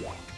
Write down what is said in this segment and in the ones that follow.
One.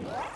Whoa!